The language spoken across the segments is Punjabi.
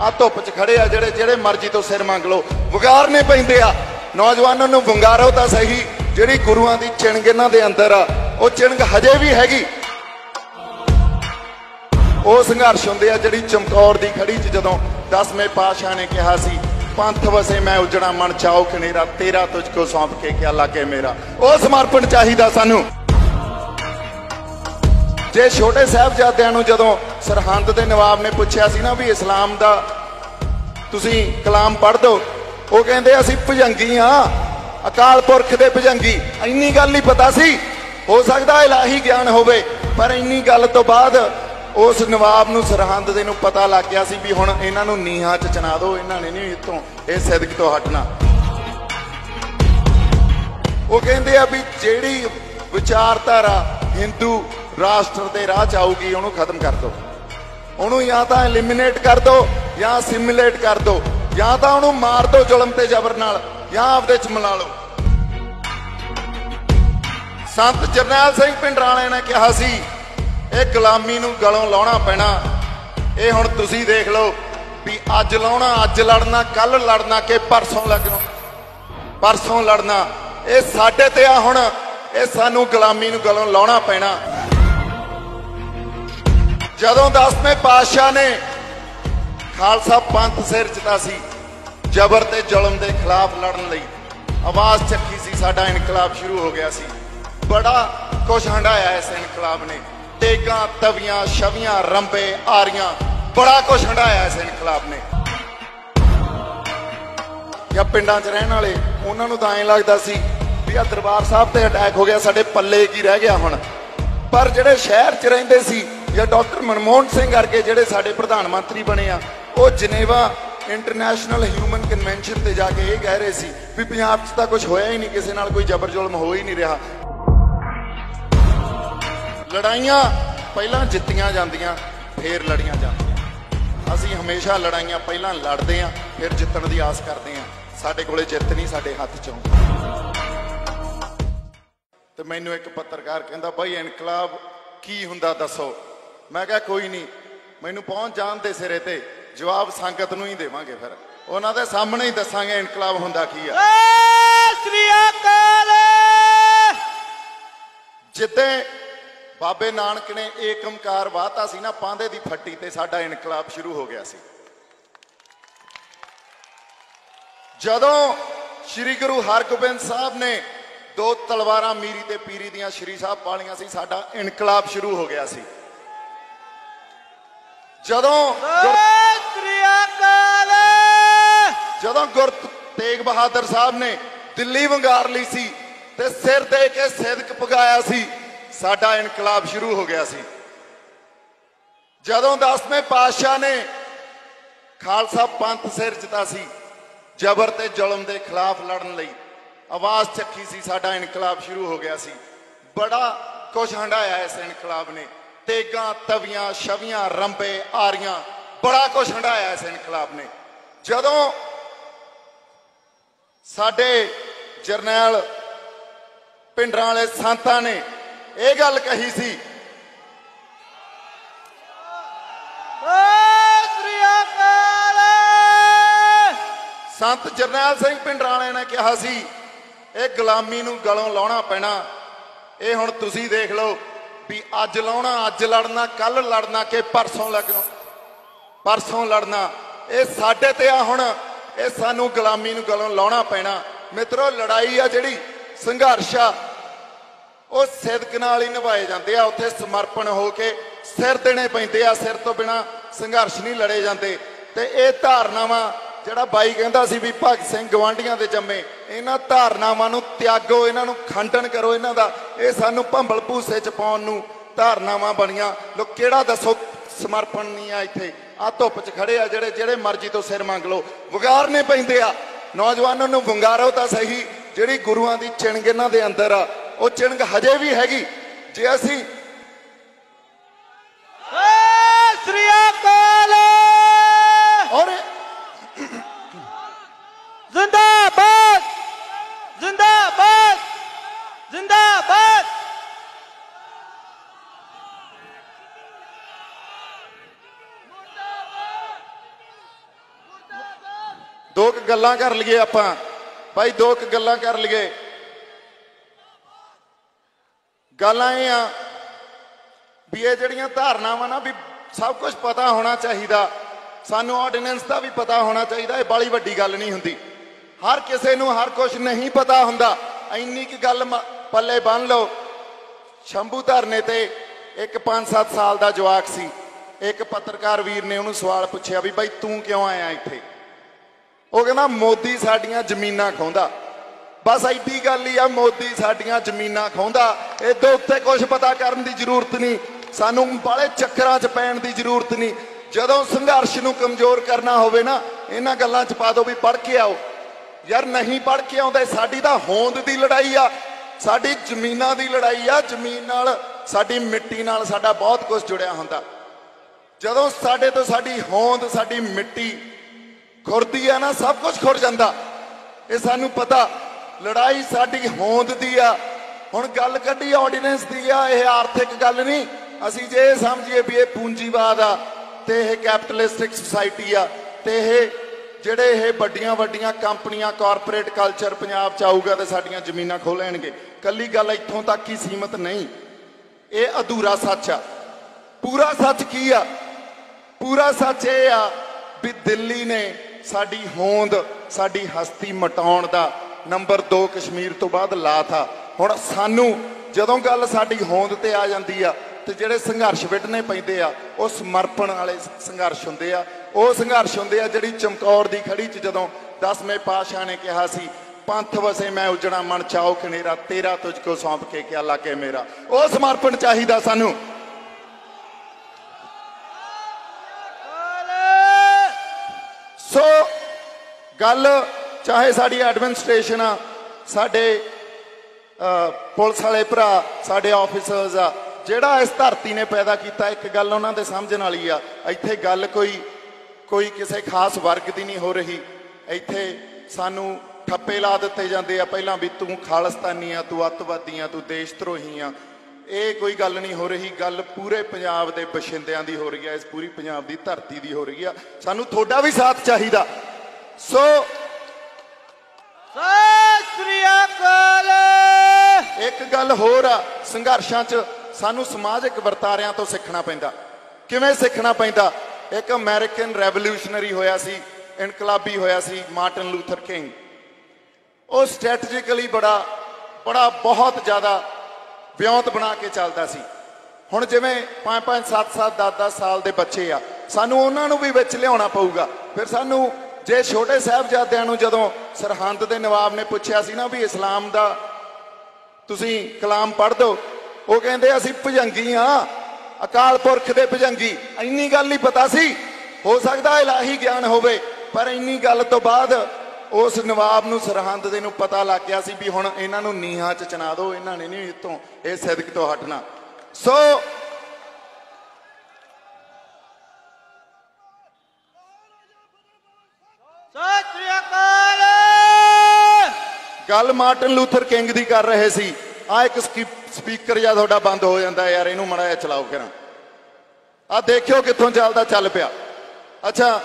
ਆ ਧੁੱਪ 'ਚ ਖੜੇ ਆ ਜਿਹੜੇ ਜਿਹੜੇ ਮਰਜ਼ੀ ਤੋਂ ਸਿਰ ਮੰਗ ਲਓ। ਵਿਗਾੜਨੇ ਪੈਂਦੇ ਆ। ਨੌਜਵਾਨਾਂ ਨੂੰ ਵੰਗਾਰੋ ਤਾਂ ਸਹੀ, ਜਿਹੜੀ ਗੁਰੂਆਂ ਦੀ ਚਿਣਗ ਇਹਨਾਂ ਦੇ ਅੰਦਰ ਆ, ਉਹ ਚਿਣਗ ਹਜੇ ਵੀ ਹੈਗੀ। ਉਹ ਸੰਘਰਸ਼ ਹੁੰਦੇ ਆ ਜਿਹੜੀ ਚਮਕੌਰ ਦੀ ਖੜੀ 'ਚ ਜਦੋਂ ਦਸਵੇਂ ਪਾਤਸ਼ਾਹ ਨੇ ਕਿਹਾ ਸੀ, ਪੰਥ ਵਸੇ ਮੈਂ ਉਜੜਾ ਮਨ ਚਾਓ ਕਨੇਰਾ ਤੇਰਾ ਤੁਝ ਕੋ ਸੌਂਪ ਕੇ ਕਿਆ ਲਾਗੇ ਮੇਰਾ। ਉਹ ਸਮਰਪਣ ਚਾਹੀਦਾ ਸਾਨੂੰ। ਜੇ ਛੋਟੇ ਸਾਹਿਬਜ਼ਾਦਿਆਂ ਨੂੰ ਜਦੋਂ ਸਰਹੰਦ ਦੇ ਨਵਾਬ ਨੇ ਪੁੱਛਿਆ ਸੀ ਨਾ ਵੀ ਇਸਲਾਮ ਦਾ ਤੁਸੀਂ ਕਲਾਮ ਪੜ੍ਹ ਦਿਓ ਉਹ ਕਹਿੰਦੇ ਅਸੀਂ ਭਜੰਗੀ ਆ ਅਕਾਲ ਪੁਰਖ ਦੇ ਭਜੰਗੀ। ਇੰਨੀ ਗੱਲ ਹੀ ਪਤਾ ਸੀ। ਹੋ ਸਕਦਾ ਇਲਾਹੀ ਗਿਆਨ ਹੋਵੇ, ਪਰ ਇੰਨੀ ਗੱਲ ਤੋਂ ਬਾਅਦ ਉਸ ਨਵਾਬ ਨੂੰ ਸਰਹੰਦ ਦੇ ਨੂੰ ਪਤਾ ਲੱਗ ਗਿਆ ਸੀ ਵੀ ਹੁਣ ਇਹਨਾਂ ਨੂੰ ਨੀਹਾਂ 'ਚ ਚਨਾ ਦਿਓ, ਇਹਨਾਂ ਨੇ ਨਹੀਂ ਇੱਥੋਂ ਇਹ ਸਿਦਕ ਤੋਂ ਹਟਣਾ। ਉਹ ਕਹਿੰਦੇ ਆ ਵੀ ਜਿਹੜੀ ਵਿਚਾਰਧਾਰਾ ਹਿੰਦੂ ਰਾਸ਼ਟਰ ਦੇ ਰਾਹ ਚ ਆਊਗੀ, ਉਹਨੂੰ ਖਤਮ ਕਰ ਦਿਓ ਉਹਨੂੰ ਜਾਂ ਤਾਂ ਐਲੀਮੀਨੇਟ ਕਰ ਦਿਓ ਜਾਂ ਅਸਿਮੀਲੇਟ ਕਰ ਦਿਓ ਜਾਂ ਤਾਂ ਉਹਨੂੰ ਮਾਰ ਦਿਓ ਜ਼ੁਲਮ ਤੇ ਜ਼ਬਰ ਨਾਲ, ਜਾਂ ਆਪਦੇ ਚ ਮਿਲਾ ਲਓ। ਸੰਤ ਜਰਨੈਲ ਸਿੰਘ ਪਿੰਡਰਾਲੇ ਨੇ ਕਿਹਾ ਸੀ, ਇਹ ਗੁਲਾਮੀ ਨੂੰ ਗਲੋਂ ਲਾਉਣਾ ਪੈਣਾ। ਇਹ ਹੁਣ ਤੁਸੀਂ ਦੇਖ ਲਓ ਵੀ ਅੱਜ ਲਾਉਣਾ, ਅੱਜ ਲੜਨਾ ਕੱਲ ਲੜਨਾ ਕਿ ਪਰਸੋਂ ਲੱਗਣਾ ਪਰਸੋਂ ਲੜਨਾ। ਇਹ ਸਾਡੇ ਤੇ ਆ ਹੁਣ, ਇਹ ਸਾਨੂੰ ਗੁਲਾਮੀ ਨੂੰ ਗਲੋਂ ਲਾਉਣਾ ਪੈਣਾ। ਜਦੋਂ ਦਸਵੇਂ ਪਾਤਸ਼ਾਹ ਨੇ ਖਾਲਸਾ ਪੰਥ ਸਿਰ ਚਤਾ ਸੀ, ਜ਼ਬਰ ਤੇ ਜ਼ੁਲਮ ਦੇ ਖਿਲਾਫ ਲੜਨ ਲਈ ਆਵਾਜ਼ ਚੱਕੀ ਸੀ, ਸਾਡਾ ਇਨਕਲਾਬ ਸ਼ੁਰੂ ਹੋ ਗਿਆ ਸੀ। ਬੜਾ ਕੁਛ ਹੰਡਾਇਆ ਇਸ ਇਨਕਲਾਬ ਨੇ। ਤੇਗਾਂ, ਤਵੀਆਂ, ਛਵੀਆਂ, ਰੰਬੇ, ਆਰੀਆਂ, ਬੜਾ ਕੁਛ ਹੰਡਾਇਆ ਇਸ ਇਨਕਲਾਬ ਨੇ। ਜਾਂ ਪਿੰਡਾਂ 'ਚ ਰਹਿਣ ਵਾਲੇ, ਉਹਨਾਂ ਨੂੰ ਤਾਂ ਐਂ ਲੱਗਦਾ ਸੀ ਵੀ ਆ ਦਰਬਾਰ ਸਾਹਿਬ ਤੇ ਅਟੈਕ ਹੋ ਗਿਆ, ਸਾਡੇ ਪੱਲੇ ਕੀ ਰਹਿ ਗਿਆ ਹੁਣ। ਪਰ ਜਿਹੜੇ ਸ਼ਹਿਰ 'ਚ ਰਹਿੰਦੇ ਸੀ ਜਾਂ ਡਾਕਟਰ ਮਨਮੋਹਨ ਸਿੰਘ ਵਰਗੇ ਜਿਹੜੇ ਸਾਡੇ ਪ੍ਰਧਾਨ ਮੰਤਰੀ ਬਣੇ ਆ, ਉਹ ਜਨੇਵਾ ਇੰਟਰਨੈਸ਼ਨਲ ਹਿਊਮਨ ਕਨਵੈਨਸ਼ਨ ਤੇ ਜਾ ਕੇ ਇਹ ਕਹਿ ਰਹੇ ਸੀ ਵੀ ਪੰਜਾਬ 'ਚ ਤਾਂ ਕੁਝ ਹੋਇਆ ਹੀ ਨਹੀਂ, ਕਿਸੇ ਨਾਲ ਕੋਈ ਜ਼ਬਰ ਜ਼ੁਲਮ ਹੋ ਹੀ ਨਹੀਂ ਰਿਹਾ। ਲੜਾਈਆਂ ਪਹਿਲਾਂ ਜਿੱਤੀਆਂ ਜਾਂਦੀਆਂ, ਫੇਰ ਲੜੀਆਂ ਜਾਂਦੀਆਂ। ਅਸੀਂ ਹਮੇਸ਼ਾ ਲੜਾਈਆਂ ਪਹਿਲਾਂ ਲੜਦੇ ਆਂ, ਫਿਰ ਜਿੱਤਣ ਦੀ ਆਸ ਕਰਦੇ ਆਂ। ਸਾਡੇ ਕੋਲੇ ਜਿੱਤ ਨਹੀਂ, ਸਾਡੇ ਹੱਥ ਚ ਆਉਂਦੀ। ਤੇ ਮੈਨੂੰ ਇੱਕ ਪੱਤਰਕਾਰ ਕਹਿੰਦਾ, ਬਾਈ, ਇਨਕਲਾਬ ਕੀ ਹੁੰਦਾ ਦੱਸੋ? ਮੈਂ ਕਿਹਾ ਕੋਈ ਨਹੀਂ ਮੈਨੂੰ ਪਹੁੰਚ ਜਾਣ ਦੇ ਸਿਰੇ ਤੇ ਜਵਾਬ ਸੰਗਤ ਨੂੰ ਹੀ ਦੇਵਾਂਗੇ ਫਿਰ। ਉਹਨਾਂ ਦੇ ਸਾਹਮਣੇ ਹੀ ਦੱਸਾਂਗੇ ਇਨਕਲਾਬ ਹੁੰਦਾ ਕੀ ਆ। ਸ੍ਰੀ ਅਕਾਲ। ਜਿੱਦੇ ਬਾਬੇ ਨਾਨਕ ਨੇ ਏਕਮਕਾਰ ਵਾਤਾ ਸੀ ਨਾ ਪਾਂਦੇ ਦੀ ਫੱਟੀ ਤੇ ਸਾਡਾ ਇਨਕਲਾਬ ਸ਼ੁਰੂ ਹੋ ਗਿਆ ਸੀ। ਜਦੋਂ ਸ੍ਰੀ ਗੁਰੂ ਹਰਗੋਬਿੰਦ ਸਾਹਿਬ ਨੇ ਦੋ ਤਲਵਾਰਾਂ ਮੀਰੀ ਤੇ ਪੀਰੀ ਦੀਆਂ ਸ੍ਰੀ ਸਾਹਿਬ ਪਾਲੀਆਂ ਸੀ ਸਾਡਾ ਇਨਕਲਾਬ ਸ਼ੁਰੂ ਹੋ ਗਿਆ ਸੀ। ਜਦੋਂ ਜਦੋਂ ਗੁਰ ਤੇਗ ਬਹਾਦਰ ਸਾਹਿਬ ਨੇ ਦਿੱਲੀ ਵੰਗਾਰ ਲਈ ਸੀ ਤੇ ਸਿਰ ਦੇ ਕੇ ਸਿਦਕ ਪਗਾਇਆ ਸੀ ਸਾਡਾ ਇਨਕਲਾਬ ਸ਼ੁਰੂ ਹੋ ਗਿਆ ਸੀ। ਜਦੋਂ ਦਸਵੇਂ ਪਾਤਸ਼ਾਹ ਨੇ ਖਾਲਸਾ ਪੰਥ ਸਿਰ ਚਤਾ ਸੀ ਜ਼ਬਰ ਤੇ ਜ਼ੁਲਮ ਦੇ ਖਿਲਾਫ ਲੜਨ ਲਈ ਆਵਾਜ਼ ਚੱਕੀ ਸੀ ਸਾਡਾ ਇਨਕਲਾਬ ਸ਼ੁਰੂ ਹੋ ਗਿਆ ਸੀ। ਬੜਾ ਕੁਛ ਹੰਡਾਇਆ ਇਸ ਇਨਕਲਾਬ ਨੇ। ਤੇਗਾਂ ਤਵੀਆਂ ਛਵੀਆਂ ਰੰਬੇ ਆਰੀਆਂ। ਬੜਾ ਕੁਛ ਹੰਡਾਇਆ ਇਸ ਇਨਕਲਾਬ ਨੇ। ਜਦੋਂ ਸਾਡੇ ਜਰਨੈਲ ਪਿੰਡਰਾਂ ਵਾਲੇ ਸੰਤਾਂ ਨੇ ਇਹ ਗੱਲ ਕਹੀ ਸੀ ਸੰਤ ਜਰਨੈਲ ਸਿੰਘ ਪਿੰਡਰਾਲੇ ਨੇ ਕਿਹਾ ਸੀ ਇਹ ਗੁਲਾਮੀ ਨੂੰ ਗਲੋਂ ਲਾਉਣਾ ਪੈਣਾ। ਇਹ ਹੁਣ ਤੁਸੀਂ ਦੇਖ ਲਓ। ਵੀ ਅੱਜ ਲਾਉਣਾ, ਅੱਜ ਲੜਨਾ ਕੱਲ ਲੜਨਾ ਕਿ ਪਰਸੋਂ ਲੱਗਣਾ ਪਰਸੋਂ ਲੜਨਾ। ਇਹ ਸਾਡੇ ਤੇ ਆ ਹੁਣ। ਇਹ ਸਾਨੂੰ ਗੁਲਾਮੀ ਨੂੰ ਗਲੋਂ ਲਾਉਣਾ ਪੈਣਾ। ਮਿੱਤਰੋ, ਲੜਾਈ ਆ ਜਿਹੜੀ ਸੰਘਰਸ਼ ਆ, ਉਹ ਸਿਦਕ ਨਾਲ ਹੀ ਨਿਭਾਏ ਜਾਂਦੇ ਆ। ਉੱਥੇ ਸਮਰਪਣ ਹੋ ਕੇ ਸਿਰ ਦੇਣੇ ਪੈਂਦੇ ਆ। ਸਿਰ ਤੋਂ ਬਿਨਾ ਸੰਘਰਸ਼ ਨਹੀਂ ਲੜੇ ਜਾਂਦੇ। ਤੇ ਇਹ ਧਾਰਨਾਵਾਂ ਜਿਹੜਾ ਬਾਈ ਕਹਿੰਦਾ ਸੀ ਵੀ ਭਗਤ ਸਿੰਘ ਗਵਾਂਡੀਆਂ ਦੇ ਜੰਮੇ, ਇਹਨਾਂ ਧਾਰਨਾਵਾਂ ਨੂੰ ਤਿਆਗੋ, ਇਹਨਾਂ ਨੂੰ ਖੰਡਨ ਕਰੋ ਇਹਨਾਂ ਦਾ। ਇਹ ਸਾਨੂੰ ਭੰਬਲ ਭੂਸੇ ਚ ਪਾਉਣ ਨੂੰ ਧਾਰਨਾਵਾਂ ਬਣੀਆਂ। ਲੋ, ਕਿਹੜਾ ਦੱਸੋ ਸਮਰਪਣ ਨਹੀਂ ਆ ਇੱਥੇ? ਆ ਧੁੱਪ 'ਚ ਖੜੇ ਆ ਜਿਹੜੇ ਜਿਹੜੇ ਮਰਜ਼ੀ ਤੋਂ ਸਿਰ ਮੰਗ ਲਓ। ਵਿਗਾੜਨੇ ਪੈਂਦੇ ਆ। ਨੌਜਵਾਨਾਂ ਨੂੰ ਵੰਗਾਰੋ ਤਾਂ ਸਹੀ। ਜਿਹੜੀ ਗੁਰੂਆਂ ਦੀ ਚਿਣਗ ਇਹਨਾਂ ਦੇ ਅੰਦਰ ਆ, ਉਹ ਚਿਣਗ ਹਜੇ ਵੀ ਹੈਗੀ। ਜੇ ਅਸੀਂ ਏ ਸ੍ਰੀ ਅਕਾਲ ਔਰ ਜ਼ਿੰਦਾਬਾਦ ਜ਼ਿੰਦਾਬਾਦ ਜ਼ਿੰਦਾਬਾਦ ਦੋ ਕੁ ਗੱਲਾਂ ਕਰ ਲਈਏ ਆਪਾਂ। ਭਾਈ, ਦੋ ਕੁ ਗੱਲਾਂ ਕਰ ਲਈਏ। ਗੱਲਾਂ ਇਹ ਆ ਵੀ ਇਹ ਜਿਹੜੀਆਂ ਧਾਰਨਾਵਾਂ ਨਾ ਵੀ ਸਭ ਕੁਝ ਪਤਾ ਹੋਣਾ ਚਾਹੀਦਾ। ਸਾਨੂੰ ਆਰਡੀਨੈਂਸ ਦਾ ਵੀ ਪਤਾ ਹੋਣਾ ਚਾਹੀਦਾ, ਇਹ ਬਾਲੀ ਵੱਡੀ ਗੱਲ ਨਹੀਂ ਹੁੰਦੀ। ਹਰ ਕਿਸੇ ਨੂੰ ਹਰ ਕੁਝ ਨਹੀਂ ਪਤਾ ਹੁੰਦਾ। ਇੰਨੀ ਕੀ ਗੱਲ ਪੱਲੇ ਬੰਨ ਲਓ। ਸ਼ੰਭੂ ਧਰਨੇ ਤੇ ਇੱਕ 5-7 ਸਾਲ ਦਾ ਜਵਾਕ ਸੀ। ਇੱਕ ਪੱਤਰਕਾਰ ਵੀਰ ਨੇ ਉਹਨੂੰ ਸਵਾਲ ਪੁੱਛਿਆ ਵੀ, ਬਾਈ, ਤੂੰ ਕਿਉਂ ਆਇਆ ਇੱਥੇ? ਉਹ ਕਹਿੰਦਾ, ਮੋਦੀ ਸਾਡੀਆਂ ਜ਼ਮੀਨਾਂ ਖਾਉਂਦਾ ਬਸ ਐਡੀ ਗੱਲ ਹੀ ਆ, ਮੋਦੀ ਸਾਡੀਆਂ ਜ਼ਮੀਨਾਂ ਖਾਉਂਦਾ ਇਹਦੇ ਉੱਤੇ ਕੁਝ ਪਤਾ ਕਰਨ ਦੀ ਜ਼ਰੂਰਤ ਨਹੀਂ। ਸਾਨੂੰ ਬਾਲੇ ਚੱਕਰਾਂ 'ਚ ਪੈਣ ਦੀ ਜ਼ਰੂਰਤ ਨਹੀਂ। ਜਦੋਂ ਸੰਘਰਸ਼ ਨੂੰ ਕਮਜ਼ੋਰ ਕਰਨਾ ਹੋਵੇ ਨਾ, ਇਹਨਾਂ ਗੱਲਾਂ 'ਚ ਪਾ ਦਿਓ ਵੀ ਪੜ੍ਹ ਕੇ ਆਓ। ਯਾਰ ਨਹੀਂ ਪੜ੍ਹ ਕੇ ਆਉਂਦੇ, ਸਾਡੀ ਤਾਂ ਹੋਂਦ ਦੀ ਲੜਾਈ ਆ। ਸਾਡੀ ਜ਼ਮੀਨਾਂ ਦੀ ਲੜਾਈ ਆ। ਜ਼ਮੀਨ ਨਾਲ, ਸਾਡੀ ਮਿੱਟੀ ਨਾਲ ਸਾਡਾ ਬਹੁਤ ਕੁਝ ਜੁੜਿਆ ਹੁੰਦਾ। ਜਦੋਂ ਸਾਡੇ ਤੋਂ ਸਾਡੀ ਹੋਂਦ, ਸਾਡੀ ਮਿੱਟੀ ਖੁਰਦੀ ਆ ਨਾ, ਸਭ ਕੁਝ ਖੁਰ ਜਾਂਦਾ। ਇਹ ਸਾਨੂੰ ਪਤਾ, ਲੜਾਈ ਸਾਡੀ ਹੋਂਦ ਦੀ ਆ। ਹੁਣ ਗੱਲ ਕੱਢੀ ਆਰਡੀਨੈਂਸ ਦੀ ਆ, ਇਹ ਆਰਥਿਕ ਗੱਲ ਨਹੀਂ। ਅਸੀਂ ਜੇ ਸਮਝੀਏ ਵੀ ਇਹ ਪੂੰਜੀਵਾਦ ਆ ਤੇ ਇਹ ਕੈਪੀਟਲਿਸਟਿਕ ਸੁਸਾਇਟੀ ਆ ਤੇ ਇਹ ਜਿਹੜੇ ਇਹ ਵੱਡੀਆਂ ਵੱਡੀਆਂ ਕੰਪਨੀਆਂ ਕਾਰਪੋਰੇਟ ਕਲਚਰ ਪੰਜਾਬ ਚ ਆਊਗਾ ਤੇ ਸਾਡੀਆਂ ਜ਼ਮੀਨਾਂ ਖੋ ਲੈਣਗੇ। ਕੱਲੀ ਗੱਲ ਇੱਥੋਂ ਤੱਕ ਹੀ ਸੀਮਤ ਨਹੀਂ। ਇਹ ਅਧੂਰਾ ਸੱਚ ਆ। ਪੂਰਾ ਸੱਚ ਕੀ ਆ? ਪੂਰਾ ਸੱਚ ਇਹ ਆ ਵੀ ਦਿੱਲੀ ਨੇ ਸਾਡੀ ਹੋਂਦ, ਸਾਡੀ ਹਸਤੀ ਮਟਾਉਣ ਦਾ ਨੰਬਰ 2 ਕਸ਼ਮੀਰ ਤੋਂ ਬਾਅਦ ਲਾਤਾ ਹੁਣ ਸਾਨੂੰ ਜਦੋਂ ਗੱਲ ਸਾਡੀ ਹੋਂਦ ਤੇ ਆ ਜਾਂਦੀ ਆ, ਤੇ ਜਿਹੜੇ ਸੰਘਰਸ਼ ਵਿੱਢਣੇ ਪੈਂਦੇ ਆ, ਉਹ ਸਮਰਪਣ ਵਾਲੇ ਸੰਘਰਸ਼ ਹੁੰਦੇ ਆ। ਉਹ ਸੰਘਰਸ਼ ਹੁੰਦੇ ਆ ਜਿਹੜੀ ਚਮਕੌਰ ਦੀ ਖੜੀ 'ਚ ਜਦੋਂ 10ਵੇਂ ਪਾਤਸ਼ਾਹ ਨੇ ਕਿਹਾ ਸੀ, ਪੰਥ ਵਸੇ ਮੈਂ ਉਜੜਾ ਮਨ ਚਾਓ ਕਨੇਰਾ ਤੇਰਾ ਤੁਝ ਕੋ ਸੌਂਪ ਕੇ ਕਿਆ ਲਾਗੇ ਮੇਰਾ। ਉਹ ਸਮਰਪਣ ਚਾਹੀਦਾ ਸਾਨੂੰ। ਸੋ ਗੱਲ ਚਾਹੇ ਸਾਡੀ ਐਡਮਿਨਿਸਟ੍ਰੇਸ਼ਨ ਆ, ਸਾਡੇ ਪੁਲਿਸ ਵਾਲੇ ਭਰਾ, ਸਾਡੇ ਆਫੀਸਰਸ ਆ, ਜਿਹੜਾ ਇਸ ਧਰਤੀ ਨੇ ਪੈਦਾ ਕੀਤਾ, ਇੱਕ ਗੱਲ ਉਹਨਾਂ ਦੇ ਸਮਝਣ ਵਾਲੀ ਆ, ਇੱਥੇ ਗੱਲ ਕੋਈ ਕੋਈ ਕਿਸੇ ਖਾਸ ਵਰਗ ਦੀ ਨਹੀਂ ਹੋ ਰਹੀ। ਇੱਥੇ ਸਾਨੂੰ ਠੱਪੇ ਲਾ ਦਿੱਤੇ ਜਾਂਦੇ ਆ, ਪਹਿਲਾਂ ਵੀ ਤੂੰ ਖਾਲਸਤਾਨੀ ਆ, ਤੂੰ ਅੱਤਵਾਦੀ ਆ, ਤੂੰ ਦੇਸ਼ ਧਰੋਹੀ ਆ ਇਹ ਕੋਈ ਗੱਲ ਨਹੀਂ ਹੋ ਰਹੀ ਗੱਲ ਪੂਰੇ ਪੰਜਾਬ ਦੇ ਬਸ਼ਿੰਦਿਆਂ ਦੀ ਹੋ ਰਹੀ ਆ ਇਸ ਪੂਰੀ ਪੰਜਾਬ ਦੀ ਧਰਤੀ ਦੀ ਹੋ ਰਹੀ ਆ। ਸਾਨੂੰ ਤੁਹਾਡਾ ਵੀ ਸਾਥ ਚਾਹੀਦਾ। ਸੋ ਸਤਿ ਸ੍ਰੀ ਅਕਾਲ। ਇੱਕ ਗੱਲ ਹੋਰ ਆ ਸੰਘਰਸ਼ਾਂ 'ਚ ਸਾਨੂੰ ਸਮਾਜਿਕ ਵਰਤਾਰਿਆਂ ਤੋਂ ਸਿੱਖਣਾ ਪੈਂਦਾ। ਕਿਵੇਂ ਸਿੱਖਣਾ ਪੈਂਦਾ? ਇੱਕ ਅਮਰੀਕਨ ਰੈਵੋਲੂਸ਼ਨਰੀ ਹੋਇਆ ਸੀ ਇਨਕਲਾਬੀ ਹੋਇਆ ਸੀ ਮਾਰਟਨ ਲੂਥਰ ਕਿੰਗ। ਉਹ ਸਟ੍ਰੈਟਜੀਕਲੀ ਬੜਾ ਬੜਾ ਬਹੁਤ ਜ਼ਿਆਦਾ ਵਿਉਂਤ ਬਣਾ ਕੇ ਚੱਲਦਾ ਸੀ। ਹੁਣ ਜਿਵੇਂ 5 5 7 7 10 10 ਸਾਲ ਦੇ ਬੱਚੇ ਆ, ਸਾਨੂੰ ਉਹਨਾਂ ਨੂੰ ਵੀ ਵਿੱਚ ਲਿਆਉਣਾ ਪਊਗਾ। ਫਿਰ ਸਾਨੂੰ ਜੇ ਛੋਟੇ ਸਾਹਿਬਜ਼ਾਦਿਆਂ ਨੂੰ ਜਦੋਂ ਸਰਹੰਦ ਦੇ ਨਵਾਬ ਨੇ ਪੁੱਛਿਆ ਸੀ ਨਾ ਵੀ ਇਸਲਾਮ ਦਾ ਤੁਸੀਂ ਕਲਾਮ ਪੜ੍ਹ ਦਿਓ ਉਹ ਕਹਿੰਦੇ ਅਸੀਂ ਭਜੰਗੀ ਆ, ਅਕਾਲ ਪੁਰਖ ਦੇ ਭਜੰਗੀ। ਇੰਨੀ ਗੱਲ ਨਹੀਂ ਪਤਾ ਸੀ। ਹੋ ਸਕਦਾ ਇਲਾਹੀ ਗਿਆਨ ਹੋਵੇ, ਪਰ ਇੰਨੀ ਗੱਲ ਤੋਂ ਬਾਅਦ ਉਸ ਨਵਾਬ ਨੂੰ ਸਰਹੰਦ ਦੇ ਨੂੰ ਪਤਾ ਲੱਗ ਗਿਆ ਸੀ ਵੀ ਹੁਣ ਇਹਨਾਂ ਨੂੰ ਨੀਹਾਂ 'ਚ ਚਨਾ ਦਿਓ, ਇਹਨਾਂ ਨੇ ਨਹੀਂ ਇਤੋਂ ਇਹ ਸਿਦਕ ਤੋਂ ਹਟਣਾ। ਸੋ ਗੱਲ ਮਾਰਟਨ ਲੂਥਰ ਕਿੰਗ ਦੀ ਕਰ ਰਹੇ ਸੀ। ਆ ਇੱਕ ਸਪੀਕਰ ਜਾਂ ਤੁਹਾਡਾ ਬੰਦ ਹੋ ਜਾਂਦਾ ਯਾਰ, ਇਹਨੂੰ ਮੜਾ ਜਿਹਾ ਚਲਾਓ ਕਰਾਂ ਆ ਦੇਖਿਓ ਕਿੱਥੋਂ ਚੱਲਦਾ, ਚੱਲ ਪਿਆ। ਅੱਛਾ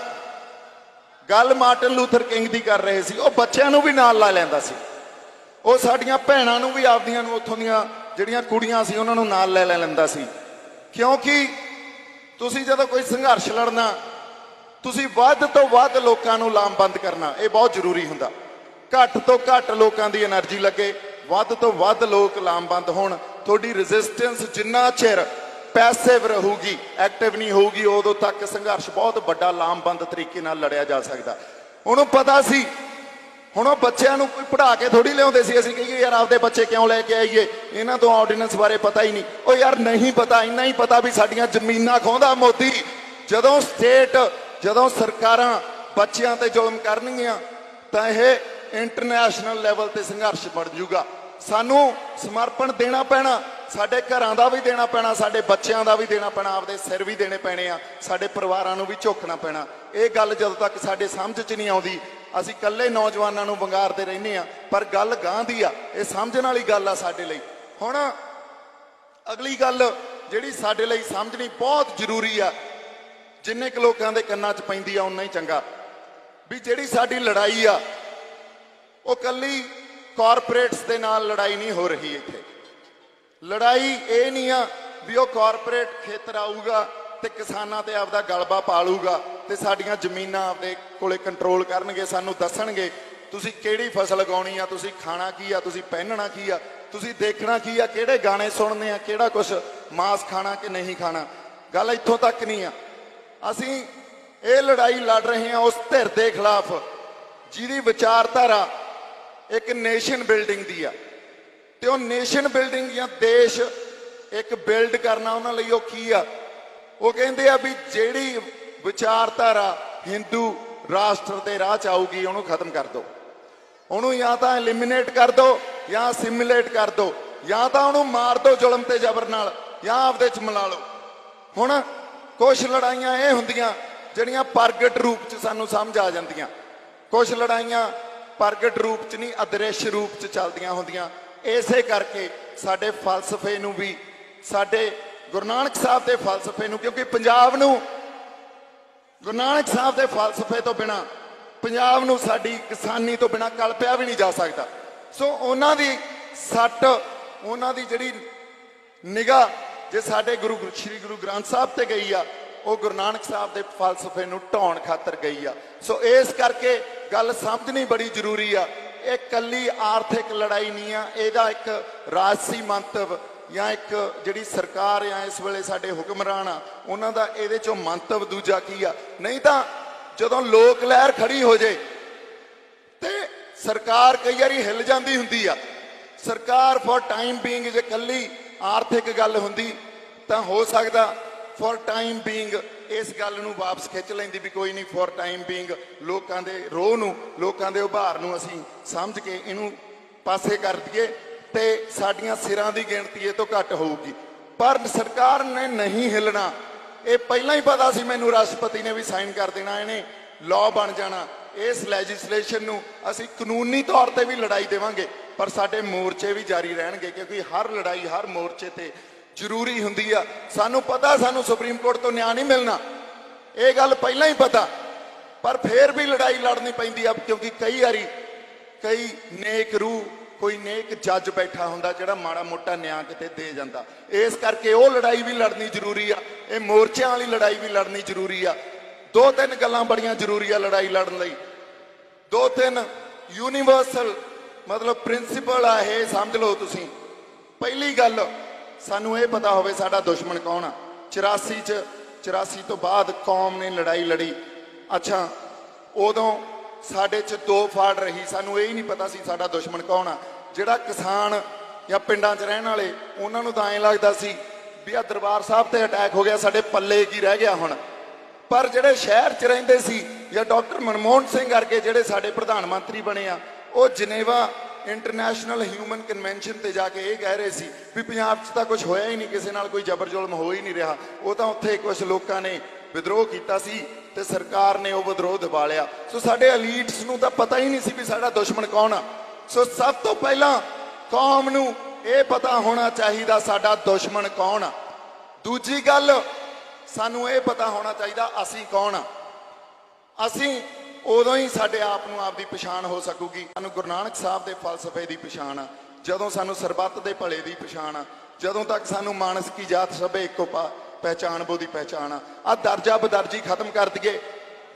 ਗੱਲ ਮਾਰਟਨ ਲੂਥਰ ਕਿੰਗ ਦੀ ਕਰ ਰਹੇ ਸੀ, ਉਹ ਬੱਚਿਆਂ ਨੂੰ ਵੀ ਨਾਲ ਲਾ ਲੈਂਦਾ ਸੀ। ਉਹ ਸਾਡੀਆਂ ਭੈਣਾਂ ਨੂੰ ਵੀ ਆਪਦੀਆਂ ਨੂੰ ਉੱਥੋਂ ਦੀਆਂ ਜਿਹੜੀਆਂ ਕੁੜੀਆਂ ਸੀ, ਉਹਨਾਂ ਨੂੰ ਨਾਲ ਲੈ ਲੈ ਲੈਂਦਾ ਸੀ। ਕਿਉਂਕਿ ਤੁਸੀਂ ਜਦੋਂ ਕੋਈ ਸੰਘਰਸ਼ ਲੜਨਾ, ਤੁਸੀਂ ਵੱਧ ਤੋਂ ਵੱਧ ਲੋਕਾਂ ਨੂੰ ਲਾਮਬੰਦ ਕਰਨਾ, ਇਹ ਬਹੁਤ ਜ਼ਰੂਰੀ ਹੁੰਦਾ। ਘੱਟ ਤੋਂ ਘੱਟ ਲੋਕਾਂ ਦੀ એનર્ਜੀ ਲੱਗੇ, ਵੱਧ ਤੋਂ ਵੱਧ ਲੋਕ ਲਾਮਬੰਦ ਹੋਣ। ਤੁਹਾਡੀ ਰੈਜ਼ਿਸਟੈਂਸ ਜਿੰਨਾ ਚਿਰ ਪੈਸਿਵ ਰਹੂਗੀ ਐਕਟਿਵ ਨਹੀਂ ਹੋਊਗੀ, ਉਦੋਂ ਤੱਕ ਸੰਘਰਸ਼ ਬਹੁਤ ਵੱਡਾ ਲਾਮਬੰਦ ਤਰੀਕੇ ਨਾਲ ਲੜਿਆ ਜਾ ਸਕਦਾ। ਉਹਨੂੰ ਪਤਾ ਸੀ, ਹੁਣ ਉਹ ਬੱਚਿਆਂ ਨੂੰ ਕੋਈ ਪੜ੍ਹਾ ਕੇ ਥੋੜੀ ਲਿਆਉਂਦੇ ਸੀ, ਅਸੀਂ ਕਹੀਏ, ਯਾਰ ਆਪਦੇ ਬੱਚੇ ਕਿਉਂ ਲੈ ਕੇ ਆਈਏ? ਇਹਨਾਂ ਤੋਂ ਆਰਡੀਨੈਂਸ ਬਾਰੇ ਪਤਾ ਹੀ ਨਹੀਂ। ਉਹ ਯਾਰ ਨਹੀਂ ਪਤਾ, ਇੰਨਾ ਹੀ ਪਤਾ ਵੀ ਸਾਡੀਆਂ ਜ਼ਮੀਨਾਂ ਖੋਹਦਾ ਮੋਦੀ। ਜਦੋਂ ਸਟੇਟ ਜਦੋਂ ਸਰਕਾਰਾਂ ਬੱਚਿਆਂ ਤੇ ਜ਼ੁਲਮ ਕਰਨਗੀਆਂ, ਤਾਂ ਇਹ ਇੰਟਰਨੈਸ਼ਨਲ ਲੈਵਲ ਤੇ ਸੰਘਰਸ਼ ਬਣ ਜਾਊਗਾ। ਸਾਨੂੰ ਸਮਰਪਣ ਦੇਣਾ ਪੈਣਾ। ਸਾਡੇ ਘਰਾਂ ਦਾ ਵੀ ਦੇਣਾ ਪੈਣਾ, ਸਾਡੇ ਬੱਚਿਆਂ ਦਾ ਵੀ ਦੇਣਾ ਪੈਣਾ, ਆਪਦੇ ਸਿਰ ਵੀ ਦੇਣੇ ਪੈਣੇ ਆ, ਸਾਡੇ ਪਰਿਵਾਰਾਂ ਨੂੰ ਵੀ ਝੋਕਣਾ ਪੈਣਾ। ਇਹ ਗੱਲ ਜਦੋਂ ਤੱਕ ਸਾਡੇ ਸਮਝ 'ਚ ਨਹੀਂ ਆਉਂਦੀ, ਅਸੀਂ ਇਕੱਲੇ ਨੌਜਵਾਨਾਂ ਨੂੰ ਵੰਗਾਰਦੇ ਰਹਿੰਦੇ ਆ, ਪਰ ਗੱਲ ਗਾਂ ਦੀ ਆ, ਇਹ ਸਮਝਣ ਵਾਲੀ ਗੱਲ ਆ ਸਾਡੇ ਲਈ। ਹੁਣ ਅਗਲੀ ਗੱਲ ਜਿਹੜੀ ਸਾਡੇ ਲਈ ਸਮਝਣੀ ਬਹੁਤ ਜ਼ਰੂਰੀ ਆ, ਜਿੰਨੇ ਕੁ ਲੋਕਾਂ ਦੇ ਕੰਨਾਂ 'ਚ ਪੈਂਦੀ ਆ ਉਨਾ ਹੀ ਚੰਗਾ। ਵੀ ਜਿਹੜੀ ਸਾਡੀ ਲੜਾਈ ਆ, ਉਹ ਕੱਲੀ ਕਾਰਪੋਰੇਟਸ ਦੇ ਨਾਲ ਲੜਾਈ ਨਹੀਂ ਹੋ ਰਹੀ ਇੱਥੇ। ਲੜਾਈ ਇਹ ਨਹੀਂ ਆ ਵੀ ਉਹ ਕਾਰਪੋਰੇਟ ਖੇਤਰ ਆਊਗਾ ਤੇ ਕਿਸਾਨਾਂ ਤੇ ਆਪਦਾ ਗਲਬਾ ਪਾਲੂਗਾ ਤੇ ਸਾਡੀਆਂ ਜ਼ਮੀਨਾਂ ਆਪਦੇ ਕੋਲੇ ਕੰਟਰੋਲ ਕਰਨਗੇ, ਸਾਨੂੰ ਦੱਸਣਗੇ, ਤੁਸੀਂ ਕਿਹੜੀ ਫਸਲ ਉਗਾਉਣੀ ਆ, ਤੁਸੀਂ ਖਾਣਾ ਕੀ ਆ, ਤੁਸੀਂ ਪਹਿਨਣਾ ਕੀ ਆ, ਤੁਸੀਂ ਦੇਖਣਾ ਕੀ ਆ, ਕਿਹੜੇ ਗਾਣੇ ਸੁਣਨੇ ਆ, ਕਿਹੜਾ ਕੁਝ ਮਾਸ ਖਾਣਾ ਕਿ ਨਹੀਂ ਖਾਣਾ, ਗੱਲ ਇੱਥੋਂ ਤੱਕ ਨਹੀਂ ਆ। ਅਸੀਂ ਇਹ ਲੜਾਈ ਲੜ ਰਹੇ ਹਾਂ ਉਸ ਧਿਰ ਦੇ ਖਿਲਾਫ, ਜਿਹਦੀ ਵਿਚਾਰਧਾਰਾ ਇੱਕ ਨੇਸ਼ਨ ਬਿਲਡਿੰਗ ਦੀ ਆ। ਤੇ ਉਹ ਨੇਸ਼ਨ ਬਿਲਡਿੰਗ ਜਾਂ ਦੇਸ਼ ਇੱਕ ਬਿਲਡ ਕਰਨਾ ਉਹਨਾਂ ਲਈ ਉਹ ਕੀ ਆ। ਉਹ ਕਹਿੰਦੇ ਆ ਵੀ ਜਿਹੜੀ ਵਿਚਾਰਧਾਰਾ ਹਿੰਦੂ ਰਾਸ਼ਟਰ ਦੇ ਰਾਹ ਚ ਆਊਗੀ, ਉਹਨੂੰ ਖਤਮ ਕਰ ਦਿਓ ਉਹਨੂੰ ਜਾਂ ਤਾਂ ਐਲੀਮੀਨੇਟ ਕਰ ਦਿਓ ਜਾਂ ਸਿਮੂਲੇਟ ਕਰ ਦਿਓ ਜਾਂ ਤਾਂ ਉਹਨੂੰ ਮਾਰ ਦਿਓ ਜ਼ੁਲਮ ਤੇ ਜ਼ਬਰ ਨਾਲ, ਜਾਂ ਆਪਦੇ ਚ ਮਿਲਾ ਲਓ। ਹੁਣ ਕੁਝ ਲੜਾਈਆਂ ਇਹ ਹੁੰਦੀਆਂ ਜਿਹੜੀਆਂ ਪ੍ਰਗਟ ਰੂਪ ਚ ਸਾਨੂੰ ਸਮਝ ਆ ਜਾਂਦੀਆਂ। ਕੁਝ ਲੜਾਈਆਂ ਪ੍ਰਗਟ ਰੂਪ ਚ ਨਹੀਂ, ਅਦ੍ਰਿਸ਼ ਰੂਪ ਚ ਚੱਲਦੀਆਂ ਹੁੰਦੀਆਂ। ਇਸੇ ਕਰਕੇ ਸਾਡੇ ਫਲਸਫੇ ਨੂੰ ਵੀ, ਸਾਡੇ ਗੁਰੂ ਨਾਨਕ ਸਾਹਿਬ ਦੇ ਫਲਸਫੇ ਨੂੰ, ਕਿਉਂਕਿ ਪੰਜਾਬ ਨੂੰ, ਗੁਰੂ ਨਾਨਕ ਸਾਹਿਬ ਦੇ ਫਲਸਫੇ ਤੋਂ ਬਿਨਾ, ਪੰਜਾਬ ਨੂੰ ਸਾਡੀ ਕਿਸਾਨੀ ਤੋਂ ਬਿਨਾ ਕਲਪਿਆ ਵੀ ਨਹੀਂ ਜਾ ਸਕਦਾ। ਸੋ ਉਹਨਾਂ ਦੀ ਸੱਟ, ਉਹਨਾਂ ਦੀ ਜਿਹੜੀ ਨਿਗਾਹ, ਜੇ ਸਾਡੇ ਗੁਰੂ, ਸ਼੍ਰੀ ਗੁਰੂ ਗ੍ਰੰਥ ਸਾਹਿਬ ਤੇ ਗਈ ਆ, ਉਹ ਗੁਰੂ ਨਾਨਕ ਸਾਹਿਬ ਦੇ ਫਲਸਫੇ ਨੂੰ ਢਾਉਣ ਖਾਤਰ ਗਈ ਆ। ਸੋ ਇਸ ਕਰਕੇ ਗੱਲ ਸਮਝਣੀ ਬੜੀ ਜ਼ਰੂਰੀ ਆ ਇਹ ਕੱਲੀ ਆਰਥਿਕ ਲੜਾਈ ਨਹੀਂ ਆ, ਇਹਦਾ ਇੱਕ ਰਾਜਸੀ ਮੰਤਵ ਜਾਂ ਇੱਕ ਜਿਹੜੀ ਸਰਕਾਰ ਆ, ਇਸ ਵੇਲੇ ਸਾਡੇ ਹੁਕਮਰਾਨ ਆ, ਉਹਨਾਂ ਦਾ ਇਹਦੇ ਚੋਂ ਮੰਤਵ ਦੂਜਾ ਕੀ ਆ? ਨਹੀਂ ਤਾਂ ਜਦੋਂ ਲੋਕ ਲਹਿਰ ਖੜੀ ਹੋ ਜੇ ਤੇ ਸਰਕਾਰ ਕਈ ਵਾਰੀ ਹਿੱਲ ਜਾਂਦੀ ਹੁੰਦੀ ਆ। ਸਰਕਾਰ ਫॉर ਟਾਈਮ ਬੀਇੰਗ ਜੇ ਕੱਲੀ ਆਰਥਿਕ ਗੱਲ ਹੁੰਦੀ ਤਾਂ ਹੋ ਸਕਦਾ ਫॉर ਟਾਈਮ ਬੀਇੰਗ ਇਸ ਗੱਲ ਨੂੰ ਵਾਪਸ ਖਿੱਚ ਲੈਂਦੀ ਵੀ ਕੋਈ ਨਹੀਂ ਫॉर ਟਾਈਮ ਬੀਇੰਗ ਲੋਕਾਂ ਦੇ ਰੋਹ ਨੂੰ, ਲੋਕਾਂ ਦੇ ਉਭਾਰ ਨੂੰ ਅਸੀਂ ਸਮਝ ਕੇ ਇਹਨੂੰ ਪਾਸੇ ਕਰ ਦਈਏ ਤੇ ਸਾਡੀਆਂ ਸਿਰਾਂ ਦੀ ਗਿਣਤੀ ਇਹ ਤੋਂ ਘੱਟ ਹੋਊਗੀ। ਪਰ ਸਰਕਾਰ ਨੇ ਨਹੀਂ ਹਿੱਲਣਾ। ਇਹ ਪਹਿਲਾਂ ਹੀ ਪਤਾ ਸੀ ਮੈਨੂੰ, ਰਾਸ਼ਟਰਪਤੀ ਨੇ ਵੀ ਸਾਈਨ ਕਰ ਦੇਣਾ, ਇਹਨੇ ਲਾਅ ਬਣ ਜਾਣਾ। ਇਸ ਲੈਜਿਸਲੇਸ਼ਨ ਨੂੰ ਅਸੀਂ ਕਾਨੂੰਨੀ ਤੌਰ ਤੇ ਵੀ ਲੜਾਈ ਦੇਵਾਂਗੇ, ਪਰ ਸਾਡੇ ਮੋਰਚੇ ਵੀ ਜਾਰੀ ਰਹਿਣਗੇ, ਕਿਉਂਕਿ ਹਰ ਲੜਾਈ, ਹਰ ਮੋਰਚੇ ਤੇ ਜ਼ਰੂਰੀ ਹੁੰਦੀ ਆ। ਸਾਨੂੰ ਪਤਾ, ਸਾਨੂੰ ਸੁਪਰੀਮ ਕੋਰਟ ਤੋਂ ਨਿਆਂ ਨਹੀਂ ਮਿਲਣਾ। ਇਹ ਗੱਲ ਪਹਿਲਾਂ ਹੀ ਪਤਾ। ਪਰ ਫੇਰ ਵੀ ਲੜਾਈ ਲੜਨੀ ਪੈਂਦੀ ਆ, ਕਿਉਂਕਿ ਕਈ ਵਾਰੀ ਕਈ ਨੇਕ ਰੂਹ, ਕੋਈ ਨੇਕ ਜੱਜ ਬੈਠਾ ਹੁੰਦਾ ਜਿਹੜਾ ਮਾੜਾ ਮੋਟਾ ਨਿਆਂ ਕਿਤੇ ਦੇ ਜਾਂਦਾ। ਇਸ ਕਰਕੇ ਉਹ ਲੜਾਈ ਵੀ ਲੜਨੀ ਜ਼ਰੂਰੀ ਆ। ਇਹ ਮੋਰਚਿਆਂ ਵਾਲੀ ਲੜਾਈ ਵੀ ਲੜਨੀ ਜ਼ਰੂਰੀ ਆ। ਦੋ ਤਿੰਨ ਗੱਲਾਂ ਬੜੀਆਂ ਜ਼ਰੂਰੀ ਆ ਲੜਾਈ ਲੜਨ ਲਈ। ਦੋ ਤਿੰਨ ਯੂਨੀਵਰਸਲ ਮਤਲਬ ਪ੍ਰਿੰਸੀਪਲ ਆ ਇਹ, ਸਮਝ ਲਓ ਤੁਸੀਂ। ਪਹਿਲੀ ਗੱਲ ਸਾਨੂੰ ਇਹ ਪਤਾ ਹੋਵੇ ਸਾਡਾ ਦੁਸ਼ਮਣ ਕੌਣ ਆ। 84 ਚ 84 ਤੋਂ ਬਾਅਦ ਕੌਮ ਨੇ ਲੜਾਈ ਲੜੀ। ਅੱਛਾ, ਉਦੋਂ ਸਾਡੇ ਚ ਦੋ ਫਾੜ ਰਹੀ। ਸਾਨੂੰ ਇਹ ਹੀ ਨਹੀਂ ਪਤਾ ਸੀ ਸਾਡਾ ਦੁਸ਼ਮਣ ਕੌਣ ਆ। ਜਿਹੜਾ ਕਿਸਾਨ ਜਾਂ ਪਿੰਡਾਂ 'ਚ ਰਹਿਣ ਵਾਲੇ, ਉਹਨਾਂ ਨੂੰ ਤਾਂ ਐਂ ਲੱਗਦਾ ਸੀ ਵੀ ਆ ਦਰਬਾਰ ਸਾਹਿਬ ਤੇ ਅਟੈਕ ਹੋ ਗਿਆ, ਸਾਡੇ ਪੱਲੇ ਕੀ ਰਹਿ ਗਿਆ ਹੁਣ। ਪਰ ਜਿਹੜੇ ਸ਼ਹਿਰ 'ਚ ਰਹਿੰਦੇ ਸੀ ਜਾਂ ਡਾਕਟਰ ਮਨਮੋਹਨ ਸਿੰਘ ਵਰਗੇ ਜਿਹੜੇ ਸਾਡੇ ਪ੍ਰਧਾਨ ਮੰਤਰੀ ਬਣੇ ਆ, ਉਹ ਜਨੇਵਾ ਇੰਟਰਨੈਸ਼ਨਲ ਹਿਊਮਨ ਕਨਵੈਨਸ਼ਨ ਤੇ ਜਾ ਕੇ ਇਹ ਕਹਿ ਰਹੇ ਸੀ ਵੀ ਪੰਜਾਬ 'ਚ ਤਾਂ ਕੁਝ ਹੋਇਆ ਹੀ ਨਹੀਂ, ਕਿਸੇ ਨਾਲ ਕੋਈ ਜ਼ਬਰ ਜ਼ੁਲਮ ਹੋ ਹੀ ਨਹੀਂ ਰਿਹਾ। ਉਹ ਤਾਂ ਉੱਥੇ ਕੁਝ ਲੋਕਾਂ ਨੇ ਵਿਦਰੋਹ ਕੀਤਾ ਸੀ ਤੇ ਸਰਕਾਰ ਨੇ ਉਹ ਵਿਦਰੋਹ ਦਬਾ ਲਿਆ। ਸੋ ਸਾਡੇ ਐਲੀਟਸ ਨੂੰ ਤਾਂ ਪਤਾ ਹੀ ਨਹੀਂ ਸੀ ਵੀ ਸਾਡਾ ਦੁਸ਼ਮਣ ਕੌਣ ਆ। ਸੋ ਸਭ ਤੋਂ ਪਹਿਲਾਂ ਕੌਮ ਨੂੰ ਇਹ ਪਤਾ ਹੋਣਾ ਚਾਹੀਦਾ ਸਾਡਾ ਦੁਸ਼ਮਣ ਕੌਣ ਆ। ਦੂਜੀ ਗੱਲ, ਸਾਨੂੰ ਇਹ ਪਤਾ ਹੋਣਾ ਚਾਹੀਦਾ ਅਸੀਂ ਕੌਣ ਆ। ਅਸੀਂ ਉਦੋਂ ਹੀ ਸਾਡੇ ਆਪ ਨੂੰ ਆਪ ਦੀ ਪਛਾਣ ਹੋ ਸਕੂਗੀ। ਸਾਨੂੰ ਗੁਰੂ ਨਾਨਕ ਸਾਹਿਬ ਦੇ ਫਲਸਫੇ ਦੀ ਪਛਾਣ ਆ ਜਦੋਂ ਸਾਨੂੰ ਸਰਬੱਤ ਦੇ ਭਲੇ ਦੀ ਪਛਾਣ ਆ ਜਦੋਂ ਤੱਕ ਸਾਨੂੰ ਮਾਨਸ ਕੀ ਜਾਤ ਸਭੇ ਇੱਕੋ ਪਾ, ਪਹਿਚਾਣ ਬੋ ਦੀ ਪਹਿਚਾਣ। ਆ ਆ ਦਰਜਾ ਬਦਰਜੀ ਖਤਮ ਕਰ ਦਈਏ।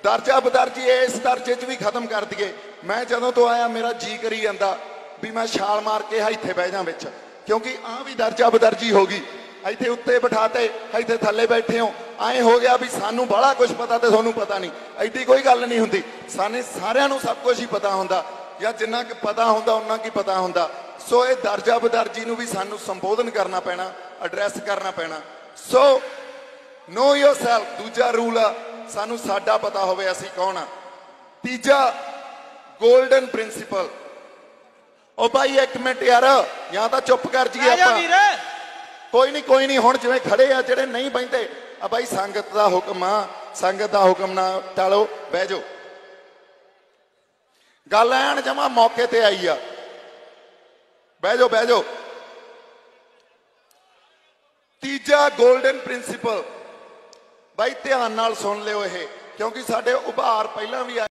ਦਰਜਾ ਬਦਰਜੀ ਇਸ ਦਰਜੇ 'ਚ ਵੀ ਖਤਮ ਕਰ ਦਈਏ। ਮੈਂ ਜਦੋਂ ਤੋਂ ਆਇਆ, ਮੇਰਾ ਜੀ ਕਰੀ ਜਾਂਦਾ ਵੀ ਮੈਂ ਛਾਲ ਮਾਰ ਕੇ ਇੱਥੇ ਬਹਿ ਜਾ ਵਿੱਚ। ਕਿਉਂਕਿ ਆ ਵੀ ਦਰਜਾ ਬਦਰਜੀ ਹੋ ਗਈ। ਇੱਥੇ ਉੱਤੇ ਬਿਠਾਤੇ ਇੱਥੇ ਥੱਲੇ ਬੈਠੇ ਹੋ। ਐਂ ਹੋ ਗਿਆ ਵੀ ਸਾਨੂੰ ਬੜਾ ਕੁਝ ਪਤਾ ਤੇ ਤੁਹਾਨੂੰ ਪਤਾ ਨਹੀਂ। ਐਡੀ ਕੋਈ ਗੱਲ ਨਹੀਂ ਹੁੰਦੀ। ਸਾਨੇ ਸਾਰਿਆਂ ਨੂੰ ਸਭ ਕੁਝ ਹੀ ਪਤਾ ਹੁੰਦਾ ਜਾਂ ਜਿੰਨਾ ਕਿ ਪਤਾ ਹੁੰਦਾ ਉਹਨਾਂ ਕੀ ਪਤਾ ਹੁੰਦਾ। ਸੋ ਇਹ ਦਰਜਾ ਬਦਰਜੀ ਨੂੰ ਵੀ ਸਾਨੂੰ ਸੰਬੋਧਨ ਕਰਨਾ ਪੈਣਾ ਐਡਰੈਸ ਕਰਨਾ ਪੈਣਾ। ਸੋ ਨੋ ਯੋਰਸੈਲਫ ਦੂਜਾ ਰੂਲ ਆ ਸਾਨੂੰ ਸਾਡਾ ਪਤਾ ਹੋਵੇ ਅਸੀਂ ਕੌਣ ਆ। ਤੀਜਾ 골ਡਨ ਪ੍ਰਿੰਸੀਪਲ ਉਹ ਭਾਈ ਇੱਕ ਮਿੰਟ ਯਾਰ ਜਾਂ ਤਾਂ ਚੁੱਪ ਕਰ ਜੀਏ ਜਾ ਆਪਾਂ। ਕੋਈ ਨਹੀਂ ਕੋਈ ਨਹੀਂ ਹੁਣ ਜਿਵੇਂ ਖੜੇ ਆ ਜਿਹੜੇ ਨਹੀਂ ਬੈਂਦੇ ਆ ਬਾਈ ਸੰਗਤ ਦਾ ਹੁਕਮ ਆ ਸੰਗਤ ਦਾ ਹੁਕਮ ਨਾ ਟਾਲੋ ਬਹਿ ਜਾਓ। ਗੱਲ ਐਣ ਜਮਾ ਮੌਕੇ ਤੇ ਆਈ ਆ। ਬਹਿ ਜਾਓ ਬਹਿ ਜਾਓ। ਤੀਜਾ 골ਡਨ ਪ੍ਰਿੰਸੀਪਲ ਬਾਈ ਧਿਆਨ ਨਾਲ ਸੁਣ ਲਿਓ ਇਹ, ਕਿਉਂਕਿ ਸਾਡੇ ਉਭਾਰ ਪਹਿਲਾਂ ਵੀ ਆਏ